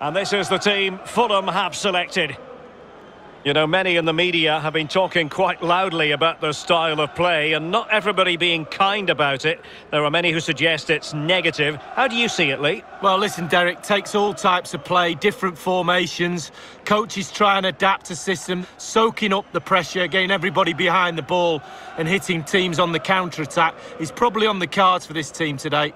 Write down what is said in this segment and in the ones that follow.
And this is the team Fulham have selected. You know, many in the media have been talking quite loudly about their style of play, and not everybody being kind about it. There are many who suggest it's negative. How do you see it, Lee? Well, listen, Derek, takes all types of play, different formations. Coaches try and adapt a system, soaking up the pressure, getting everybody behind the ball and hitting teams on the counter-attack is probably on the cards for this team today.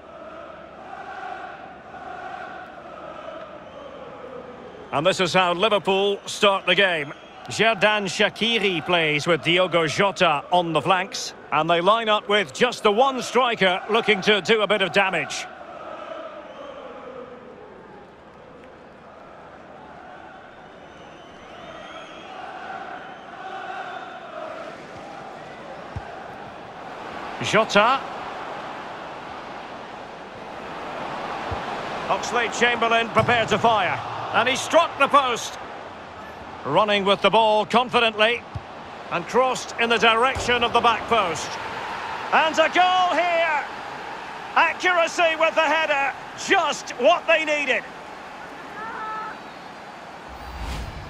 And this is how Liverpool start the game. Xherdan Shaqiri plays with Diogo Jota on the flanks. And they line up with just the one striker looking to do a bit of damage. Jota. Oxlade-Chamberlain prepared to fire. And he struck the post. Running with the ball confidently. And crossed in the direction of the back post. And a goal here! Accuracy with the header. Just what they needed.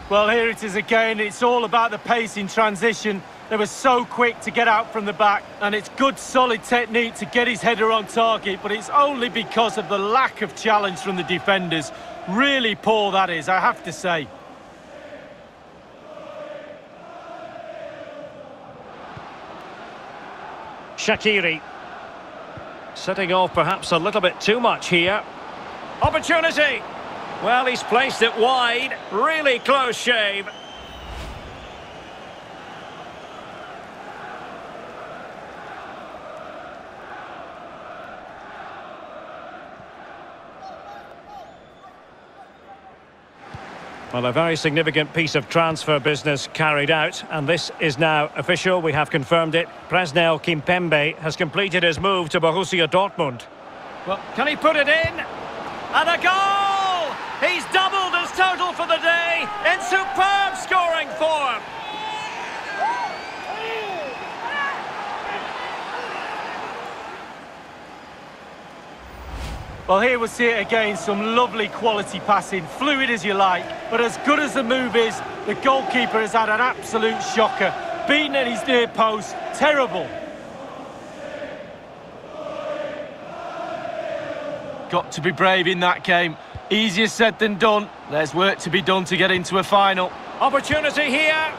Well, here it is again. It's all about the pace in transition. They were so quick to get out from the back, and it's good, solid technique to get his header on target, but it's only because of the lack of challenge from the defenders. Really poor, that is, I have to say. Shaqiri. Setting off perhaps a little bit too much here. Opportunity! Well, he's placed it wide. Really close shave. Well, a very significant piece of transfer business carried out, and this is now official. We have confirmed it. Presnel Kimpembe has completed his move to Borussia Dortmund. Well, can he put it in? And a goal! He's doubled his total for the day in superb scoring form. Well, here we see it again, some lovely quality passing, fluid as you like, but as good as the move is, the goalkeeper has had an absolute shocker. Beaten at his near post, terrible. Got to be brave in that game. Easier said than done. There's work to be done to get into a final. Opportunity here,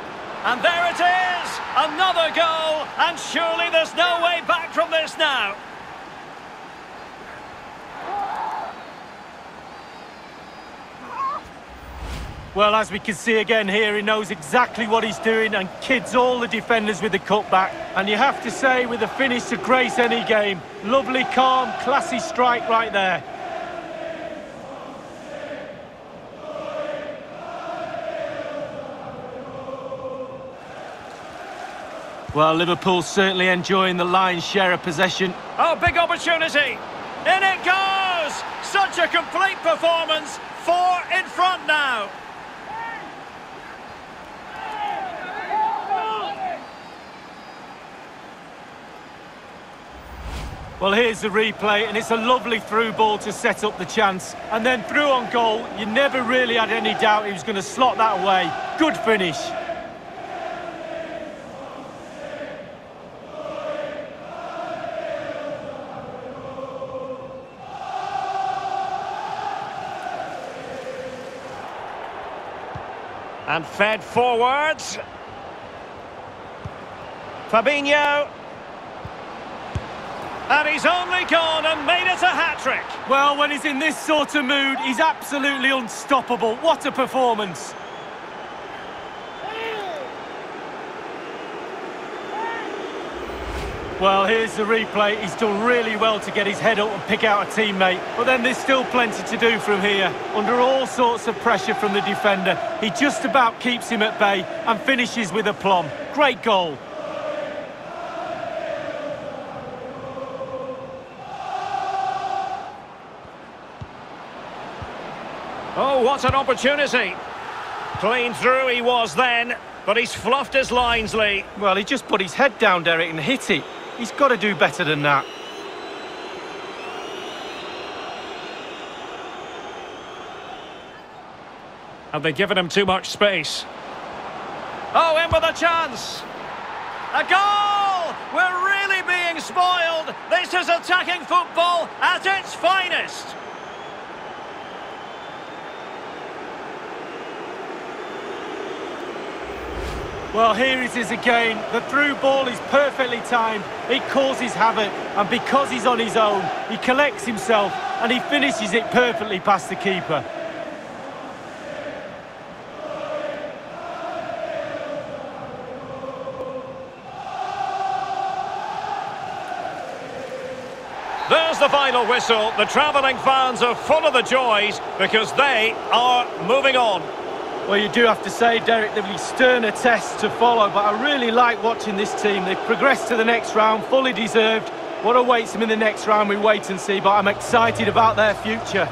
and there it is! Another goal, and surely there's no way back from this now. Well, as we can see again here, he knows exactly what he's doing and kids all the defenders with the cutback. And you have to say, with a finish to grace any game, lovely, calm, classy strike right there. Well, Liverpool certainly enjoying the lion's share of possession. Oh, big opportunity! In it goes! Such a complete performance! Four in front now! Well, here's the replay, and it's a lovely through ball to set up the chance. And then through on goal, you never really had any doubt he was going to slot that away. Good finish. And fed forwards. Fabinho. And he's only gone and made it a hat-trick. Well, when he's in this sort of mood, he's absolutely unstoppable. What a performance. Well, here's the replay. He's done really well to get his head up and pick out a teammate. But then there's still plenty to do from here. Under all sorts of pressure from the defender, he just about keeps him at bay and finishes with aplomb. Great goal. Oh, what an opportunity. Clean through he was then, but he's fluffed his lines, Lee. Well, he just put his head down, Derek, and hit it. He's got to do better than that. Have they given him too much space? Oh, in with a chance! A goal! We're really being spoiled! This is attacking football at its finest! Well, here it is again. The through ball is perfectly timed. It causes havoc, and because he's on his own, he collects himself and he finishes it perfectly past the keeper. There's the final whistle. The travelling fans are full of the joys because they are moving on. Well, you do have to say, Derek, there'll be sterner tests to follow, but I really like watching this team. They've progressed to the next round, fully deserved. What awaits them in the next round, we wait and see, but I'm excited about their future.